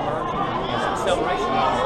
It's a celebration.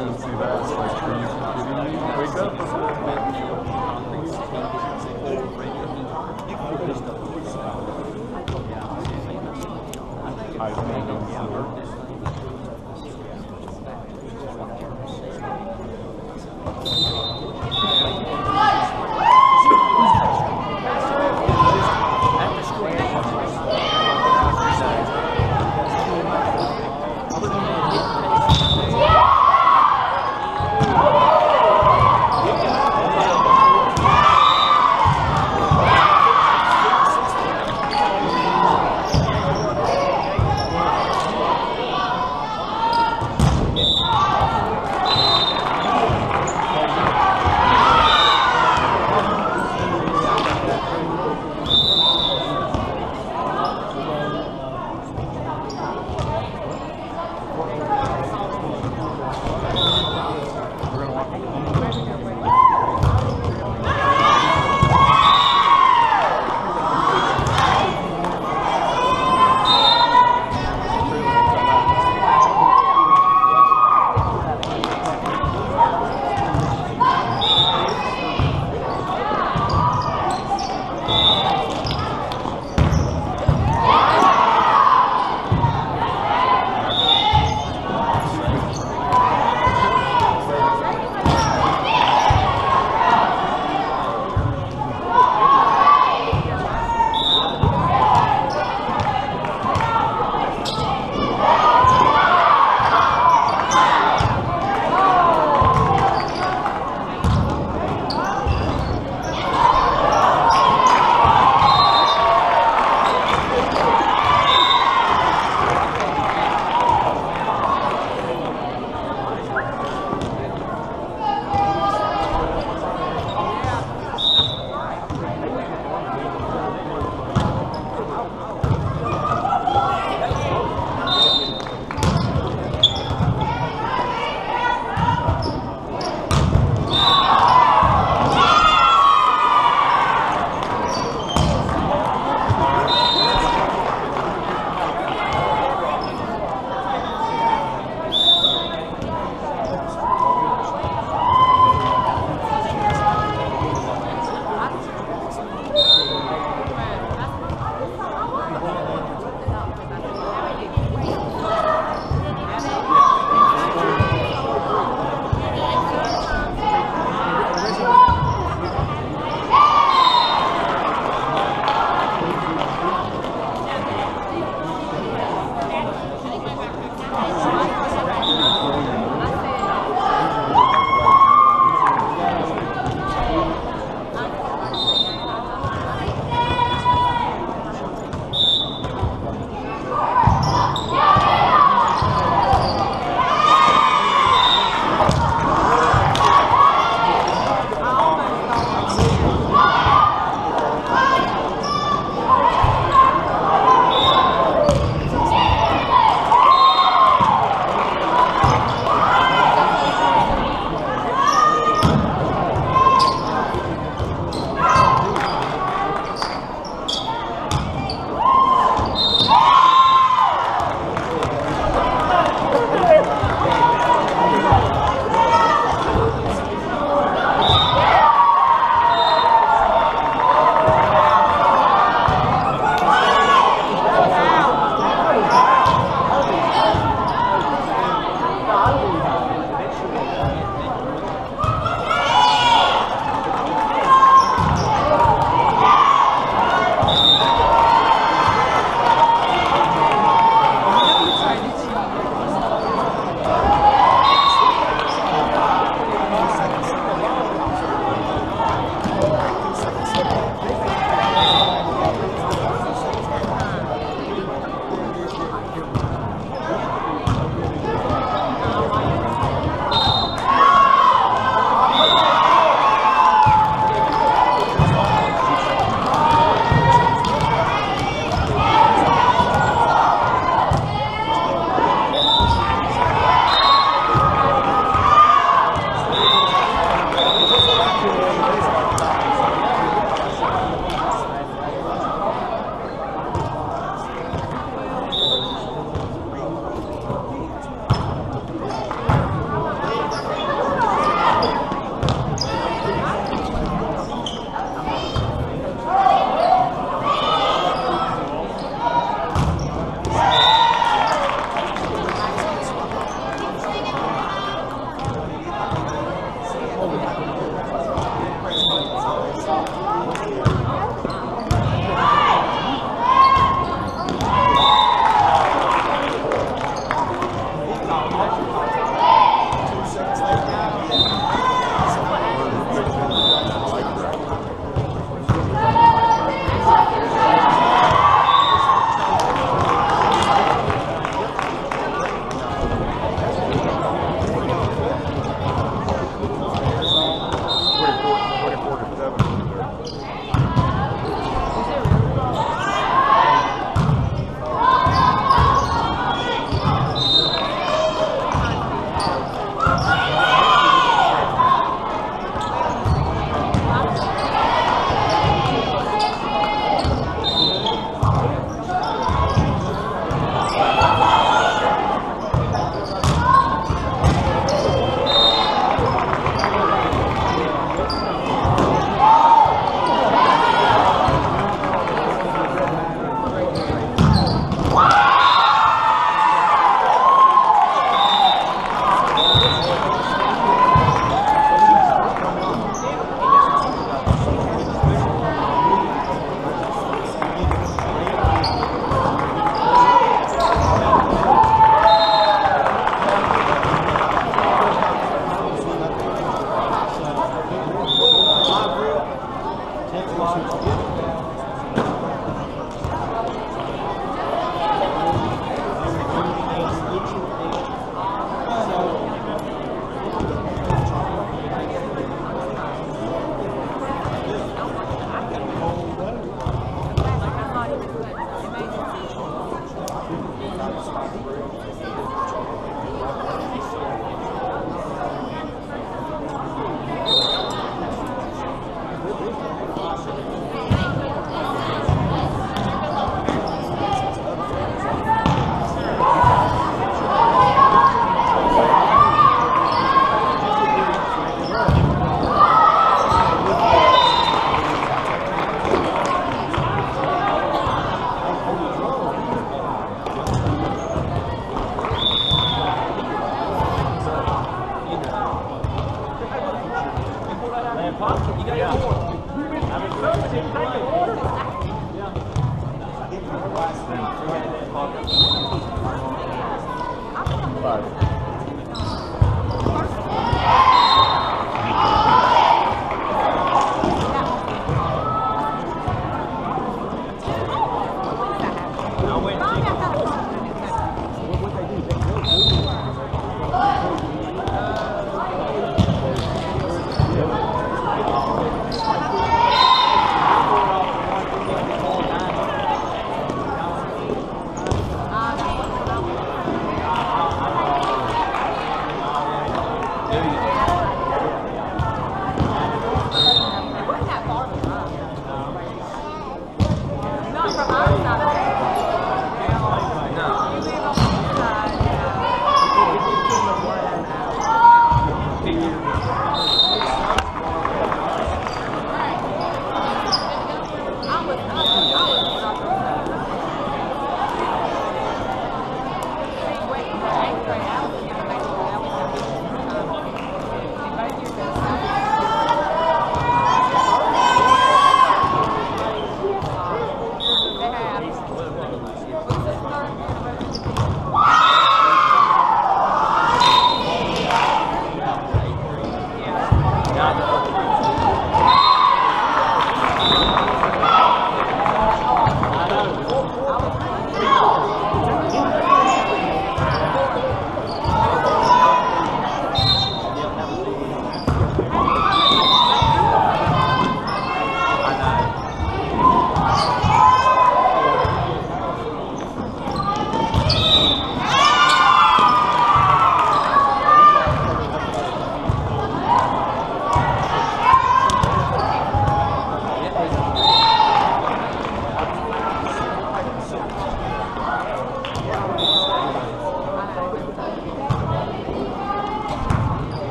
Sim, sim.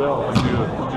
still.